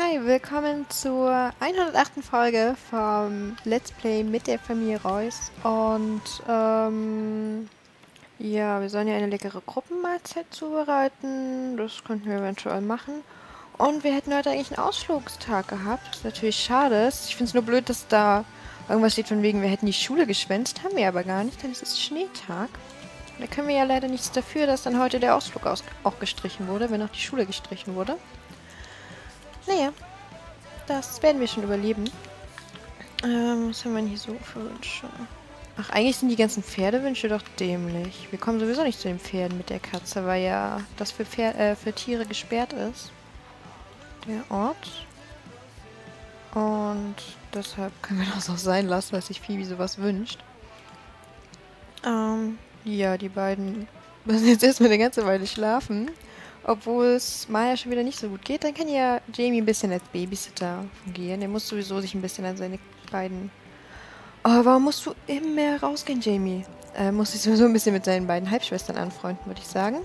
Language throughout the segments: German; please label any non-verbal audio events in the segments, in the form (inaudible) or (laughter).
Hi, willkommen zur 108. Folge vom Let's Play mit der Familie Reus. Und, ähm, ja, wir sollen ja eine leckere Gruppenmahlzeit zubereiten. Das könnten wir eventuell machen. Und wir hätten heute eigentlich einen Ausflugstag gehabt, was natürlich schade ist. Ich finde es nur blöd, dass da irgendwas steht von wegen, wir hätten die Schule geschwänzt. Haben wir aber gar nicht, denn es ist Schneetag. Da können wir ja leider nichts dafür, dass dann heute der Ausflug auch gestrichen wurde, wenn auch die Schule gestrichen wurde. Naja, das werden wir schon überleben. Ähm, was haben wir denn hier so für Wünsche? Ach, eigentlich sind die ganzen Pferdewünsche doch dämlich. Wir kommen sowieso nicht zu den Pferden mit der Katze, weil ja das für, Pfer äh, für Tiere gesperrt ist. Der Ort. Und deshalb können wir (laughs) das auch sein lassen, dass sich Phoebe sowas wünscht. Ähm, ja, die beiden (laughs) müssen jetzt erstmal eine ganze Weile schlafen. Obwohl es Maya schon wieder nicht so gut geht, dann kann ja Jamie ein bisschen als Babysitter fungieren. Der muss sowieso sich ein bisschen an seine beiden... Oh, warum musst du immer rausgehen, Jamie? Äh, muss sich sowieso ein bisschen mit seinen beiden Halbschwestern anfreunden, würde ich sagen.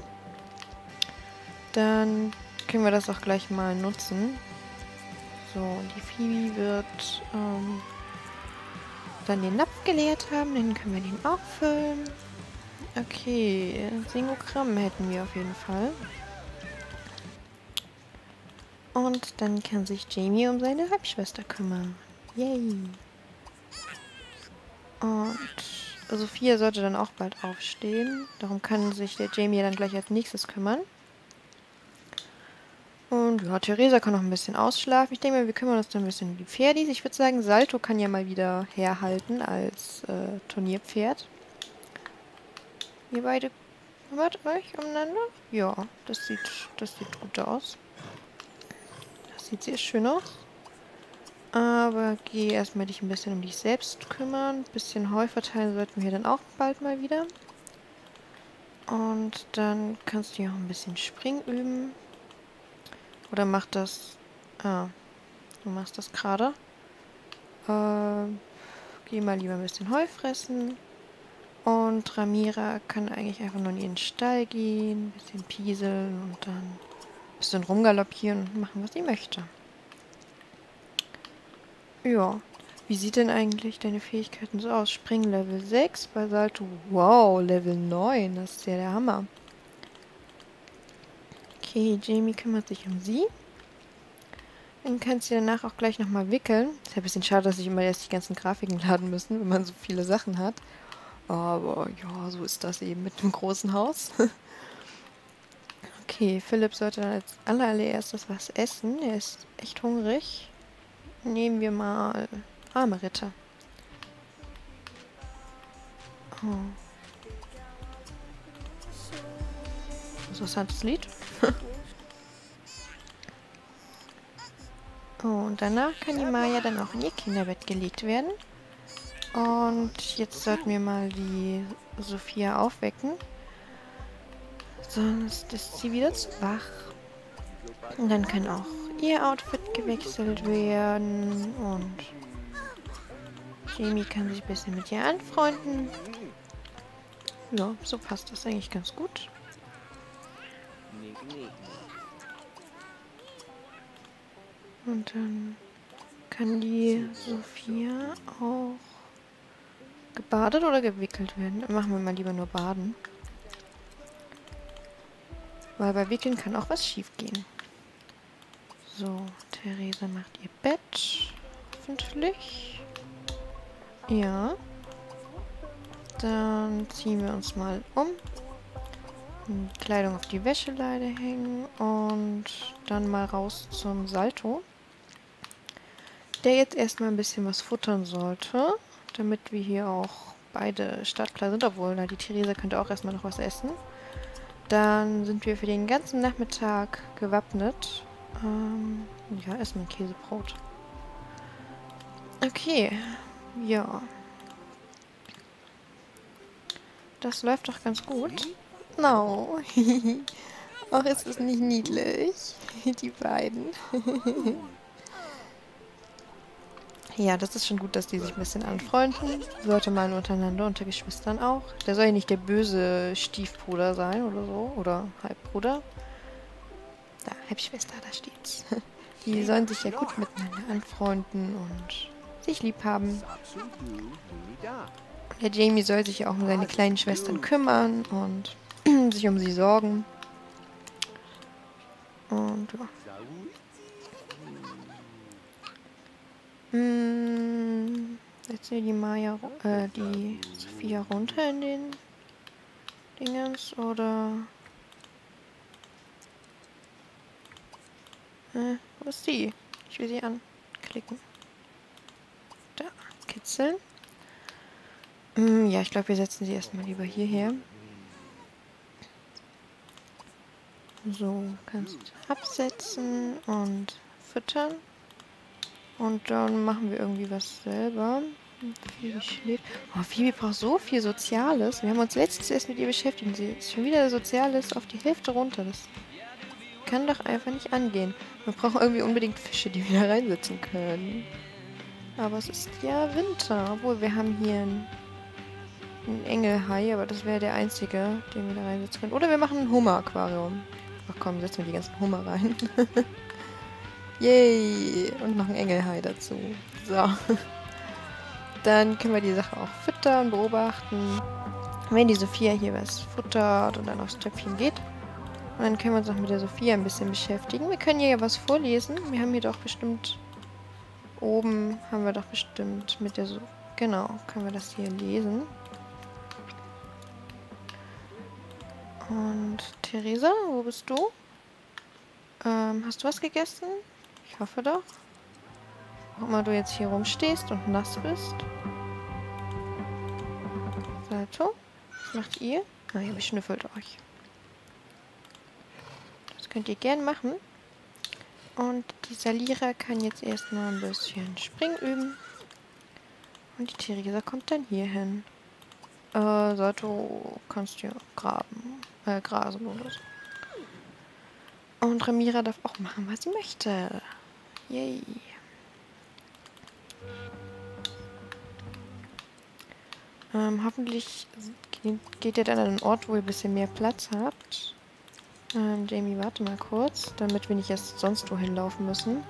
Dann können wir das auch gleich mal nutzen. So, die Phoebe wird ähm, dann den Napf geleert haben. Dann können wir den auch füllen. Okay, Singogramm hätten wir auf jeden Fall. Und dann kann sich Jamie um seine Halbschwester kümmern. Yay. Und Sophia sollte dann auch bald aufstehen. Darum kann sich der Jamie dann gleich als nächstes kümmern. Und ja, Theresa kann noch ein bisschen ausschlafen. Ich denke mal, wir kümmern uns dann ein bisschen um die Pferdis. Ich würde sagen, Salto kann ja mal wieder herhalten als äh, Turnierpferd. Ihr beide kümmert euch umeinander? Ja, das sieht, das sieht gut aus. Sieht sehr schön aus. Aber geh erstmal dich ein bisschen um dich selbst kümmern. Ein bisschen Heu verteilen sollten wir dann auch bald mal wieder. Und dann kannst du ja auch ein bisschen Springen üben. Oder mach das... Ah, du machst das gerade. Äh, geh mal lieber ein bisschen Heu fressen. Und Ramira kann eigentlich einfach nur in ihren Stall gehen, ein bisschen pieseln und dann bisschen rumgaloppieren und machen, was sie möchte. Ja. Wie sieht denn eigentlich deine Fähigkeiten so aus? Springen Level 6, bei Salto, wow, Level 9, das ist ja der Hammer. Okay, Jamie kümmert sich um sie. Dann kannst du danach auch gleich nochmal wickeln. Ist ja ein bisschen schade, dass ich immer erst die ganzen Grafiken (laughs) laden müssen, wenn man so viele Sachen hat. Aber ja, so ist das eben mit dem großen Haus. (laughs) okay, Philipp sollte als allererstes was essen. Er ist echt hungrig. Nehmen wir mal arme Ritter. Oh. Interessantes Lied. (laughs) oh, und danach kann die Maya dann auch in ihr Kinderbett gelegt werden. Und jetzt sollten wir mal die Sophia aufwecken. Sonst ist sie wieder zu wach. Und dann kann auch ihr Outfit gewechselt werden. Und Jamie kann sich ein bisschen mit ihr anfreunden. Ja, so passt das eigentlich ganz gut. Und dann kann die Sophia auch Gebadet oder gewickelt werden? Machen wir mal lieber nur baden. Weil bei Wickeln kann auch was schief gehen. So, Theresa macht ihr Bett. Hoffentlich. Ja. Dann ziehen wir uns mal um. Die Kleidung auf die Wäscheleine hängen. Und dann mal raus zum Salto. Der jetzt erstmal ein bisschen was futtern sollte damit wir hier auch beide startklar sind, obwohl na, die Theresa könnte auch erstmal noch was essen. Dann sind wir für den ganzen Nachmittag gewappnet. Ähm, ja, erstmal Käsebrot. Okay, ja. Das läuft doch ganz gut. No. (laughs) Ach, ist es nicht niedlich? (laughs) Die beiden. (laughs) Ja, das ist schon gut, dass die sich ein bisschen anfreunden. Sollte man untereinander, unter Geschwistern auch. Der soll ja nicht der böse Stiefbruder sein oder so. Oder Halbbruder. Da, Halbschwester, da steht's. (laughs) Die sollen sich ja gut miteinander anfreunden und sich lieb haben. Der Jamie soll sich ja auch um seine kleinen Schwestern kümmern und (clears throat) sich um sie sorgen. Und ja. Hm, setzen wir die Maya, äh, die Sophia runter in den Dingens oder... Äh, wo ist die? Ich will sie anklicken. Da, kitzeln. Hm, ja, ich glaube, wir setzen sie erstmal lieber hierher. So, kannst absetzen und füttern. Und dann machen wir irgendwie was selber. Phoebe schläft. Oh, Phoebe braucht so viel Soziales. Wir haben uns letztens erst mit ihr beschäftigt. Sie ist schon wieder Soziales auf die Hälfte runter. Das kann doch einfach nicht angehen. Wir brauchen irgendwie unbedingt Fische, die wir da reinsetzen können. Aber es ist ja Winter. Obwohl, wir haben hier einen, einen Engelhai, aber das wäre der einzige, den wir da reinsetzen können. Oder wir machen ein Hummer-Aquarium. Ach komm, setzen wir die ganzen Hummer rein. (laughs) Yay! Und noch ein Engelhai dazu. So. (laughs) Dann können wir die Sache auch füttern, beobachten. Wenn die Sophia hier was futtert und dann aufs Töpfchen geht. Und dann können wir uns noch mit der Sophia ein bisschen beschäftigen. Wir können hier ja was vorlesen. Wir haben hier doch bestimmt... Oben haben wir doch bestimmt mit der... So genau, können wir das hier lesen. Und Theresa, wo bist du? Ähm, hast du was gegessen? Ich hoffe doch. Auch immer du jetzt hier rumstehst und nass bist. Salto, was macht ihr? Ah, ihr beschnüffelt euch. Das könnt ihr gern machen. Und die Salira kann jetzt erstmal ein bisschen Springen üben. Und die Theresa kommt dann hier hin. Äh, Salto kannst du graben. Äh, grasen oder so. Und Ramira darf auch machen, was sie möchte. Yay. Ähm, hoffentlich geht ihr dann an einen Ort, wo ihr ein bisschen mehr Platz habt. Ähm, Jamie, warte mal kurz, damit wir nicht erst sonst wohin laufen müssen.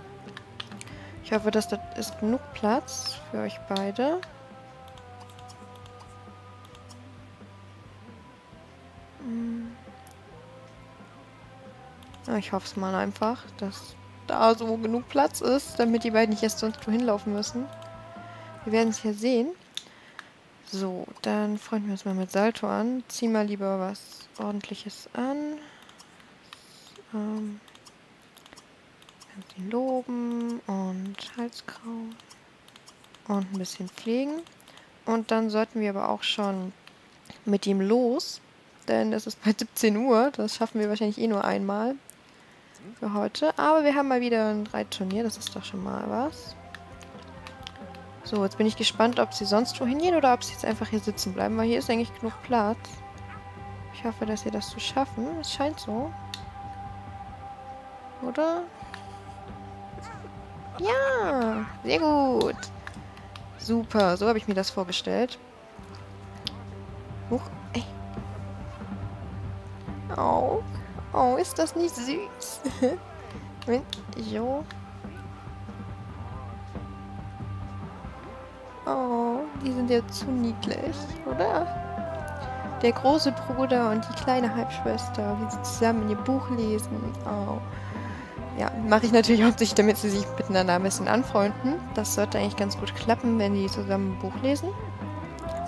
Ich hoffe, dass das ist genug Platz für euch beide. Hm. Ich hoffe es mal einfach, dass da so genug Platz ist, damit die beiden nicht erst sonst wohin laufen müssen. Wir werden es ja sehen. So, dann freuen wir uns mal mit Salto an. Zieh mal lieber was ordentliches an. Ähm, ihn loben und Halsgrau und ein bisschen pflegen. Und dann sollten wir aber auch schon mit ihm los, denn es ist bald 17 Uhr. Das schaffen wir wahrscheinlich eh nur einmal für heute. Aber wir haben mal wieder ein Reitturnier, das ist doch schon mal was. So, jetzt bin ich gespannt, ob sie sonst wohin gehen oder ob sie jetzt einfach hier sitzen bleiben, weil hier ist eigentlich genug Platz. Ich hoffe, dass sie das so schaffen. Es scheint so. Oder? Ja, sehr gut. Super, so habe ich mir das vorgestellt. Huch, ey. Oh, oh, ist das nicht süß? (laughs) jo. Oh, die sind ja zu niedlich, oder? Der große Bruder und die kleine Halbschwester, wie sie zusammen ihr Buch lesen. Oh. Ja, mache ich natürlich hauptsächlich, damit sie sich miteinander ein bisschen anfreunden. Das sollte eigentlich ganz gut klappen, wenn die zusammen ein Buch lesen.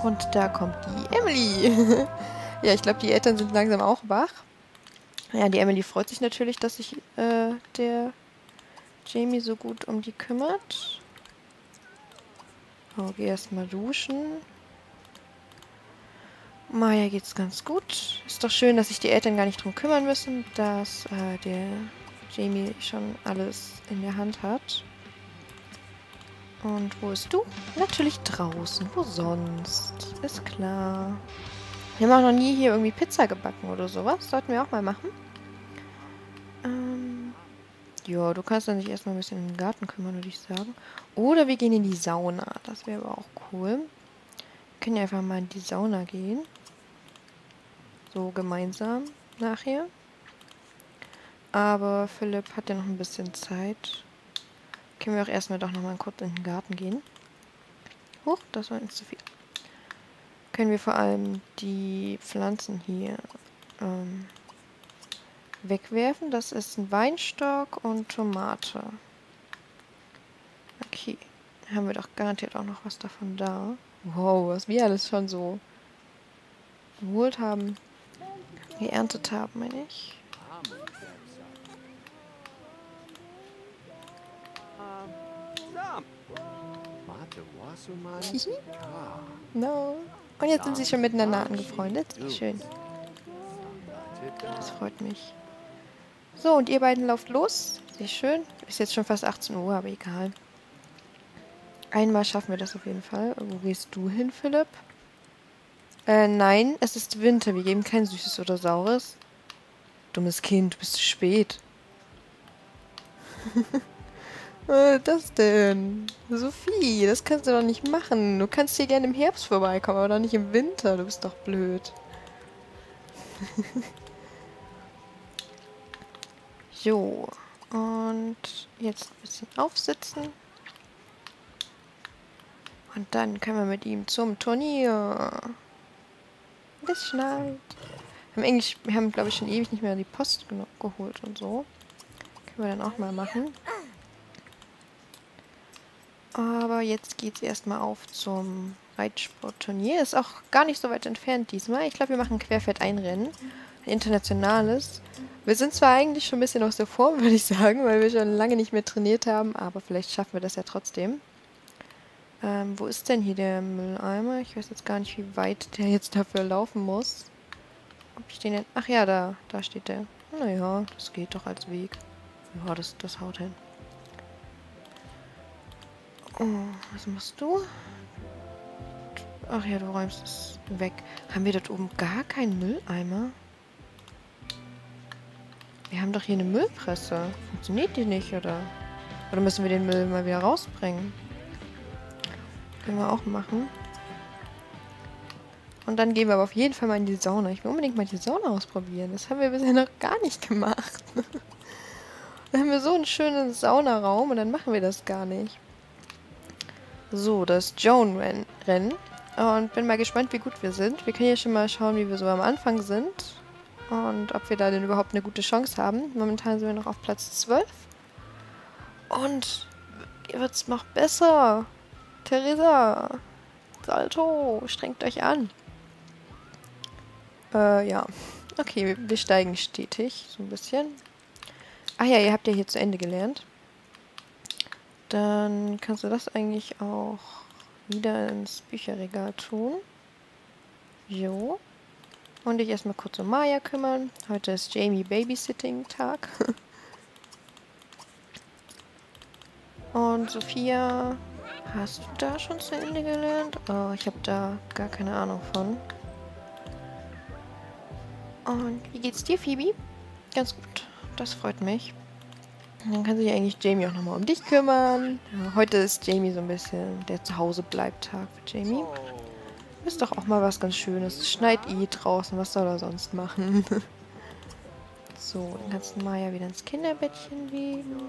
Und da kommt die Emily. (laughs) ja, ich glaube, die Eltern sind langsam auch wach. Ja, die Emily freut sich natürlich, dass sich äh, der Jamie so gut um die kümmert. Oh, geh erstmal duschen. Maya geht's ganz gut. Ist doch schön, dass sich die Eltern gar nicht drum kümmern müssen, dass äh, der Jamie schon alles in der Hand hat. Und wo bist du? Natürlich draußen. Wo sonst? Ist klar. Wir haben auch noch nie hier irgendwie Pizza gebacken oder sowas. Sollten wir auch mal machen. Ähm, ja, du kannst dann dich erstmal ein bisschen in den Garten kümmern, würde ich sagen. Oder wir gehen in die Sauna. Das wäre aber auch cool. Wir können ja einfach mal in die Sauna gehen. So gemeinsam nachher. Aber Philipp hat ja noch ein bisschen Zeit. können wir auch erstmal doch nochmal kurz in den Garten gehen. Huch, das war nicht zu viel. Können wir vor allem die Pflanzen hier ähm, wegwerfen. Das ist ein Weinstock und Tomate. Okay. Haben wir doch garantiert auch noch was davon da. Wow, was wir alles schon so geholt haben. Geerntet haben, meine ich. (laughs) no. Und jetzt sind sie schon miteinander angefreundet. Schön. Das freut mich. So, und ihr beiden lauft los. Sehr schön. Ist jetzt schon fast 18 Uhr, aber egal. Einmal schaffen wir das auf jeden Fall. Wo gehst du hin, Philipp? Äh, nein, es ist Winter. Wir geben kein Süßes oder Saures. Dummes Kind, du bist zu spät. (laughs) Was das denn? Sophie, das kannst du doch nicht machen. Du kannst hier gerne im Herbst vorbeikommen, aber doch nicht im Winter. Du bist doch blöd. (laughs) so. Und jetzt ein bisschen aufsitzen. Und dann können wir mit ihm zum Turnier. Es schneit. Wir haben, haben glaube ich, schon ewig nicht mehr die Post geholt und so. Können wir dann auch mal machen. Aber jetzt geht es erstmal auf zum Reitsportturnier. Ist auch gar nicht so weit entfernt diesmal. Ich glaube, wir machen ein Rennen. Ein internationales. Wir sind zwar eigentlich schon ein bisschen aus der Form, (laughs) würde ich sagen, weil wir schon lange nicht mehr trainiert haben, aber vielleicht schaffen wir das ja trotzdem. Ähm, wo ist denn hier der Mülleimer? Ich weiß jetzt gar nicht, wie weit der jetzt dafür laufen muss. Ob ich den jetzt... Ach ja, da, da steht der. Naja, das geht doch als Weg. Ja, das, das haut hin. Oh, was machst du? Ach ja, du räumst es weg. Haben wir dort oben gar keinen Mülleimer? Wir haben doch hier eine Müllpresse. Funktioniert die nicht, oder? Oder müssen wir den Müll mal wieder rausbringen? Können wir auch machen. Und dann gehen wir aber auf jeden Fall mal in die Sauna. Ich will unbedingt mal die Sauna ausprobieren. Das haben wir bisher noch gar nicht gemacht. (laughs) da haben wir so einen schönen Saunaraum und dann machen wir das gar nicht. So, das Joan-Rennen. Und bin mal gespannt, wie gut wir sind. Wir können ja schon mal schauen, wie wir so am Anfang sind. Und ob wir da denn überhaupt eine gute Chance haben. Momentan sind wir noch auf Platz 12. Und es noch besser. Theresa. Salto, strengt euch an. Äh, ja. Okay, wir steigen stetig, so ein bisschen. Ach ja, ihr habt ja hier zu Ende gelernt. Dann kannst du das eigentlich auch wieder ins Bücherregal tun. Jo. Und dich erstmal kurz um Maya kümmern. Heute ist Jamie Babysitting-Tag. Und Sophia, hast du da schon zu Ende gelernt? Oh, ich habe da gar keine Ahnung von. Und wie geht's dir, Phoebe? Ganz gut. Das freut mich. Dann kann sich eigentlich Jamie auch nochmal um dich kümmern. Heute ist Jamie so ein bisschen der Zuhause-Bleibt-Tag für Jamie. Ist doch auch mal was ganz Schönes. Es schneit eh draußen. Was soll er sonst machen? (laughs) so, dann kannst du Maya wieder ins Kinderbettchen legen.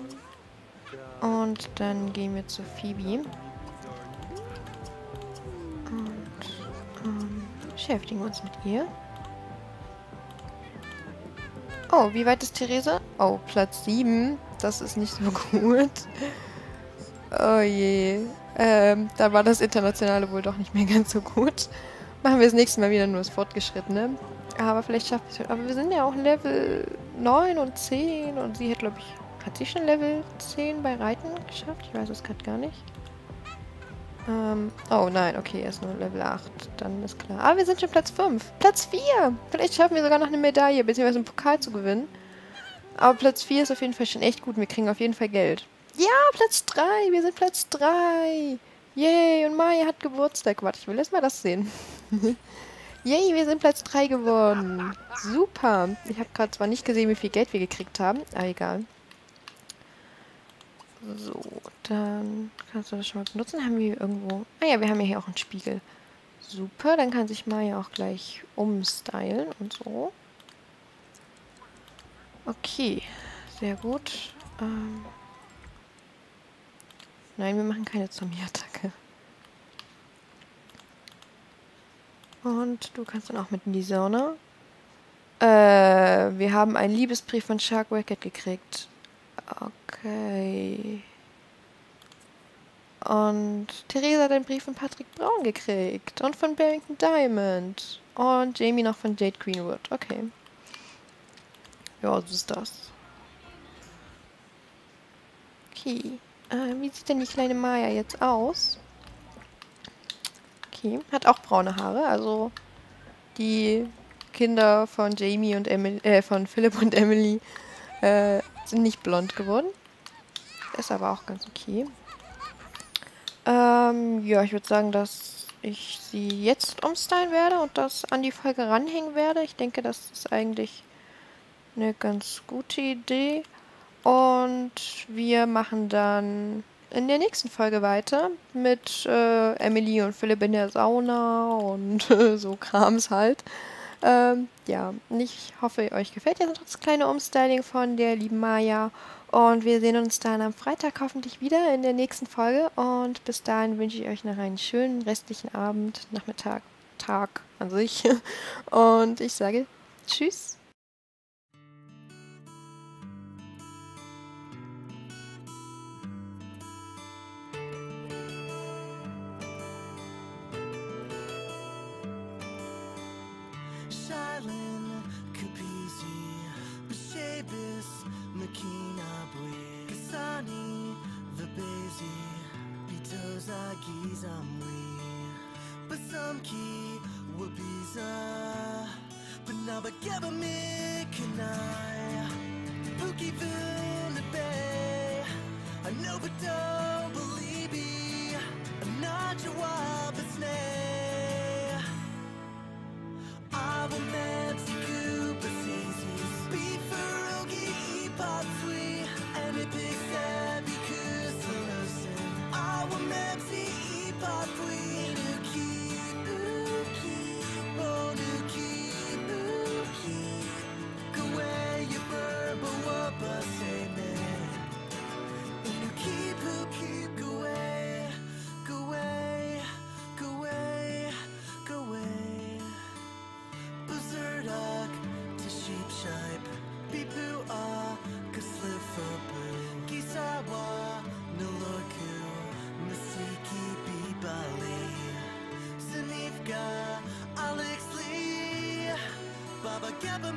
Und dann gehen wir zu Phoebe. Und ähm, beschäftigen uns mit ihr. Oh, wie weit ist Theresa? Oh, Platz 7. Das ist nicht so (laughs) gut. Oh je. Ähm, da war das Internationale wohl doch nicht mehr (laughs) ganz so gut. Machen wir das nächste Mal wieder nur das Fortgeschrittene. Aber vielleicht schafft es. Aber wir sind ja auch Level 9 und 10 und sie hat, glaube ich, hat sie schon Level 10 bei Reiten geschafft? Ich weiß es gerade gar nicht. Ähm, oh nein, okay, er ist nur Level 8. Dann ist klar. Ah, wir sind schon Platz 5. Platz 4! Vielleicht schaffen wir sogar noch eine Medaille, beziehungsweise einen Pokal zu gewinnen. Aber Platz 4 ist auf jeden Fall schon echt gut. Wir kriegen auf jeden Fall Geld. Ja, Platz 3. Wir sind Platz 3. Yay, und Maya hat Geburtstag. Warte, ich will erst mal das sehen. (laughs) Yay, wir sind Platz 3 geworden. Super. Ich habe gerade zwar nicht gesehen, wie viel Geld wir gekriegt haben, aber egal. So, dann kannst du das schon mal benutzen. Haben wir irgendwo... Ah ja, wir haben ja hier auch einen Spiegel. Super, dann kann sich Maya auch gleich umstylen und so. Okay, sehr gut. Ähm Nein, wir machen keine Zombie-Attacke. Und du kannst dann auch mit in die Sonne. Äh, wir haben einen Liebesbrief von Shark Wicked gekriegt. Okay. Und Theresa hat einen Brief von Patrick Braun gekriegt. Und von Barrington Diamond. Und Jamie noch von Jade Greenwood. Okay. Ja, so ist das. Okay. Äh, wie sieht denn die kleine Maya jetzt aus? Okay. Hat auch braune Haare. Also die Kinder von Jamie und Emily, äh, von Philipp und Emily äh, sind nicht blond geworden. Ist aber auch ganz okay. Ähm, ja, ich würde sagen, dass ich sie jetzt umstylen werde und das an die Folge ranhängen werde. Ich denke, das ist eigentlich eine ganz gute Idee. Und wir machen dann in der nächsten Folge weiter mit äh, Emily und Philipp in der Sauna und äh, (laughs) so Krams halt. Ähm, ja, ich hoffe, euch gefällt jetzt das kleine Umstyling von der lieben Maya. Und wir sehen uns dann am Freitag hoffentlich wieder in der nächsten Folge. Und bis dahin wünsche ich euch noch einen schönen restlichen Abend, Nachmittag, Tag an sich. (laughs) Und ich sage Tschüss. together